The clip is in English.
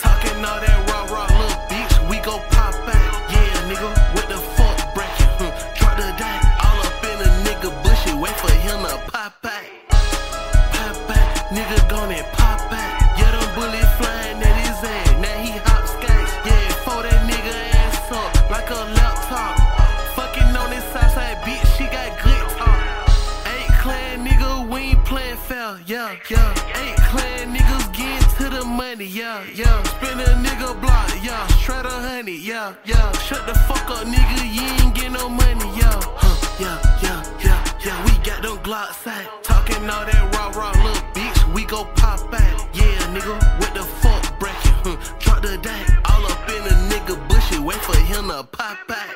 Talking all that raw, raw, little bitch, we go pop out. Yeah, nigga, with the fuck bracket, hmm, drop the dot. All up in a nigga bushy, wait for him to pop out. Pop out, nigga gone and pop out. Yeah, them bullets flying at his ass, now he hop skies. Yeah, for that nigga ass up like a laptop. Fucking on this outside bitch, she got good talk. Ain't clan nigga, we ain't playing fair, yeah, yeah. Ain't clan niggas getting to the money, yeah, yeah. Spin a nigga block, yeah. Straight a honey, yeah, yeah. Shut the fuck up, nigga, you ain't get no money, yeah. Huh, yeah, yeah, yeah, yeah. We got them glocks out. Talking all that raw, little bitch, we go pop out. Yeah, nigga, with the fuck bracket, hmm. Drop the dot, all up in a nigga bushy, wait for him to pop out.